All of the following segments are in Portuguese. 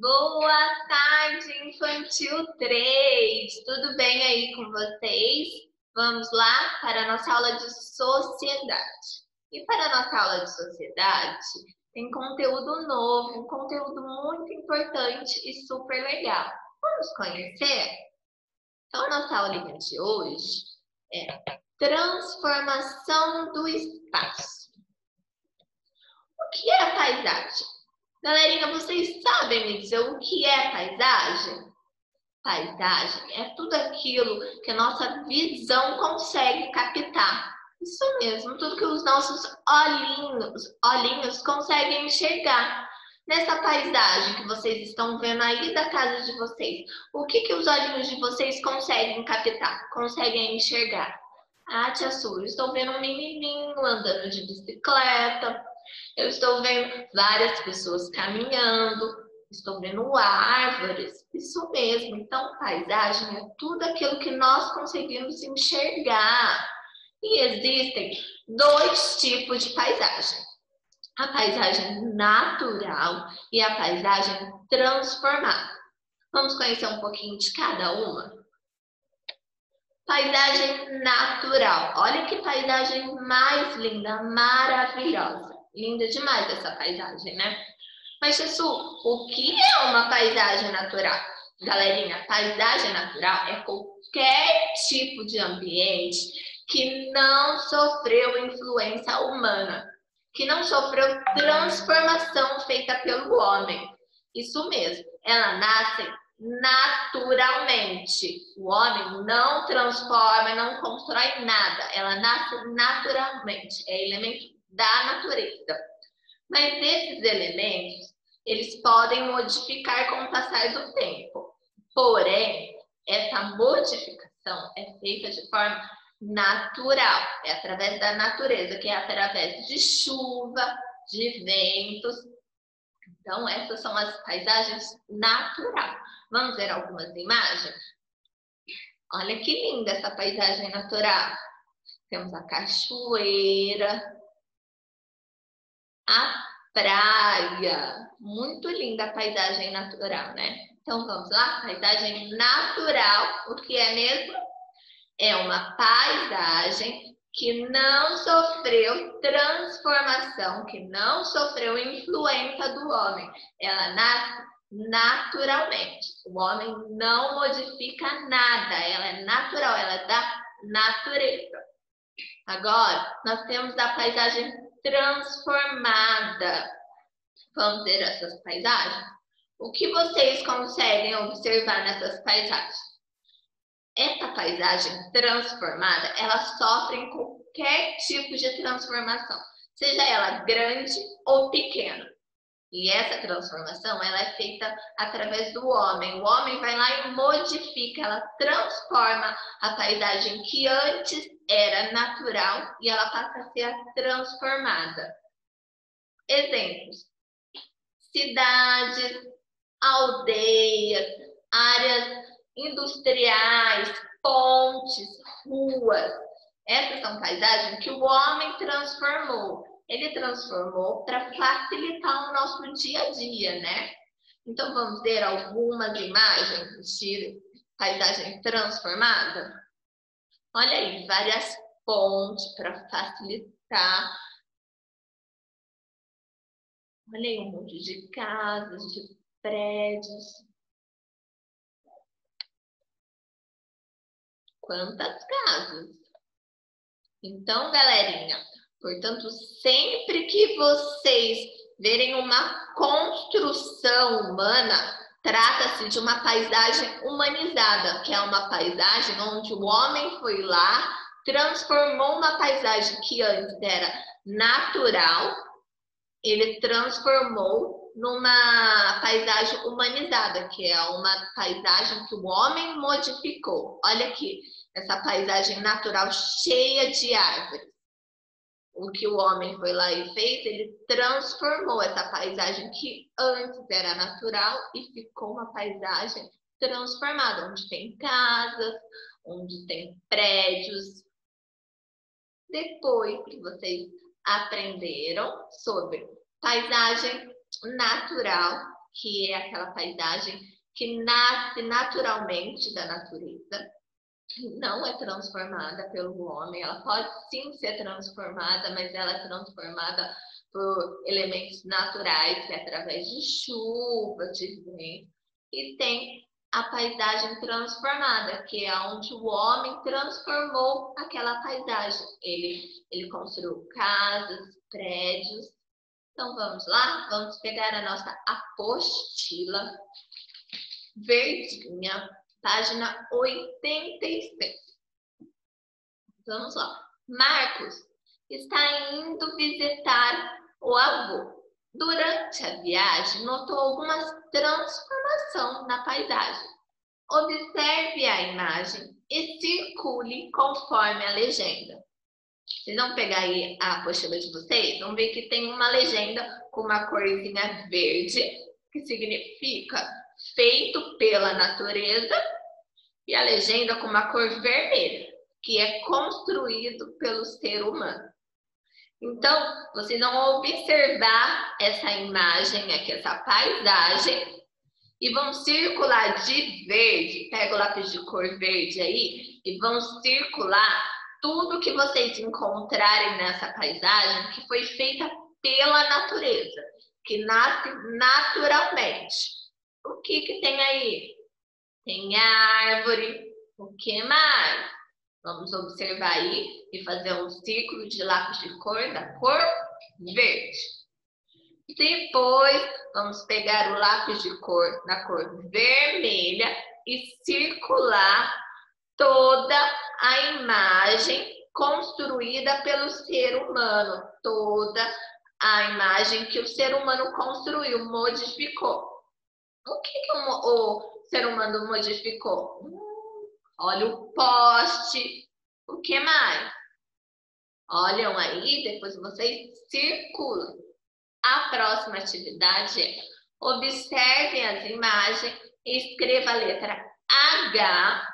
Boa tarde, Infantil 3! Tudo bem aí com vocês? Vamos lá para a nossa aula de sociedade. E para a nossa aula de sociedade, tem conteúdo novo, um conteúdo muito importante e super legal. Vamos conhecer? Então, a nossa aulinha de hoje é transformação do espaço. O que é paisagem? Galerinha, vocês sabem me dizer o que é paisagem? Paisagem é tudo aquilo que a nossa visão consegue captar. Isso mesmo, tudo que os nossos olhinhos, olhinhos conseguem enxergar. Nessa paisagem que vocês estão vendo aí da casa de vocês, o que, que os olhinhos de vocês conseguem captar, conseguem enxergar? Ah, tia Su, estou vendo um menininho andando de bicicleta, eu estou vendo várias pessoas caminhando, estou vendo árvores, isso mesmo. Então, paisagem é tudo aquilo que nós conseguimos enxergar. E existem dois tipos de paisagem: a paisagem natural e a paisagem transformada. Vamos conhecer um pouquinho de cada uma? Paisagem natural. Olha que paisagem mais linda, maravilhosa. Linda demais essa paisagem, né? Mas, Jessu, o que é uma paisagem natural? Galerinha, paisagem natural é qualquer tipo de ambiente que não sofreu influência humana, que não sofreu transformação feita pelo homem. Isso mesmo, ela nasce naturalmente. O homem não transforma, não constrói nada. Ela nasce naturalmente. É elemento da natureza. Mas esses elementos, eles podem modificar com o passar do tempo. Porém, essa modificação é feita de forma natural, é através da natureza, que é através de chuva, de ventos. Então, essas são as paisagens naturais. Vamos ver algumas imagens? Olha que linda essa paisagem natural. Temos a cachoeira, a praia. Muito linda a paisagem natural, né? Então vamos lá? Paisagem natural, o que é mesmo? É uma paisagem que não sofreu transformação, que não sofreu influência do homem. Ela nasce naturalmente. O homem não modifica nada, ela é natural, ela é da natureza. Agora, nós temos a paisagem transformada. Vamos ver essas paisagens? O que vocês conseguem observar nessas paisagens? Essa paisagem transformada, ela sofre qualquer tipo de transformação, seja ela grande ou pequena. E essa transformação, ela é feita através do homem. O homem vai lá e modifica, ela transforma a paisagem que antes era natural e ela passa a ser transformada. Exemplos: cidades, aldeias, áreas industriais, pontes, ruas. Essas são paisagens que o homem transformou ele transformou para facilitar o nosso dia a dia, né? Então vamos ver algumas imagens de paisagem transformada? Olha aí, várias pontes para facilitar. Olha aí um monte de casas, de prédios. Quantas casas? Então, galerinha, Portanto, sempre que vocês verem uma construção humana, trata-se de uma paisagem humanizada, que é uma paisagem onde o homem foi lá, transformou uma paisagem que antes era natural, ele transformou numa paisagem humanizada, que é uma paisagem que o homem modificou. Olha aqui, essa paisagem natural cheia de árvores o que o homem foi lá e fez, ele transformou essa paisagem que antes era natural e ficou uma paisagem transformada, onde tem casas, onde tem prédios. Depois que vocês aprenderam sobre paisagem natural que é aquela paisagem que nasce naturalmente da natureza, não é transformada pelo homem. Ela pode sim ser transformada, mas ela é transformada por elementos naturais, que é através de chuva, de vento. E tem a paisagem transformada, que é onde o homem transformou aquela paisagem. Ele, ele construiu casas, prédios. Então vamos lá, vamos pegar a nossa apostila verdinha, página 86. Vamos lá. Marcos está indo visitar o avô. Durante a viagem, notou algumas transformações na paisagem. Observe a imagem e circule conforme a legenda. Vocês vão pegar aí a apostila de vocês, vão ver que tem uma legenda com uma corzinha verde, que significa feito pela natureza, e a legenda com uma cor vermelha, que é construído pelo ser humano. Então, vocês vão observar essa imagem aqui, essa paisagem, e vão circular de verde, pega o lápis de cor verde aí, e vão circular tudo que vocês encontrarem nessa paisagem que foi feita pela natureza, que nasce naturalmente. O que que tem aí? Tem árvore, o que mais? Vamos observar aí e fazer um círculo de lápis de cor da cor verde. Depois, vamos pegar o lápis de cor da cor vermelha e circular toda a imagem construída pelo ser humano, toda a imagem que o ser humano construiu, modificou. O que, que o, o ser humano modificou? Olha o poste. O que mais? Olham aí, depois vocês circulam. A próxima atividade é observem as imagens e escreva a letra H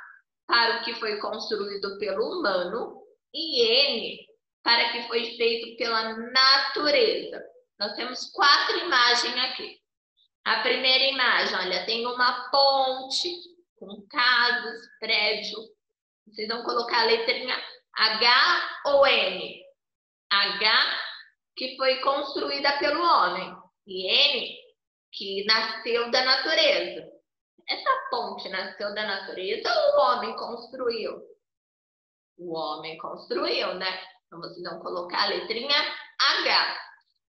para o que foi construído pelo humano e N para o que foi feito pela natureza. Nós temos quatro imagens aqui. A primeira imagem, olha, tem uma ponte com casas, prédio. Vocês vão colocar a letrinha H ou N? H, que foi construída pelo homem, e N, que nasceu da natureza. Essa ponte nasceu da natureza ou o homem construiu? O homem construiu, né? Então vocês vão colocar a letrinha H.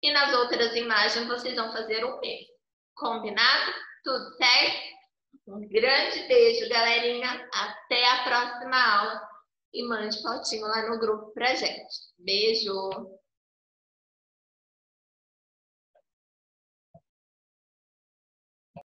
E nas outras imagens vocês vão fazer o mesmo. Combinado? Tudo certo? Um grande beijo, galerinha. Até a próxima aula. E mande fotinho lá no grupo pra gente. Beijo!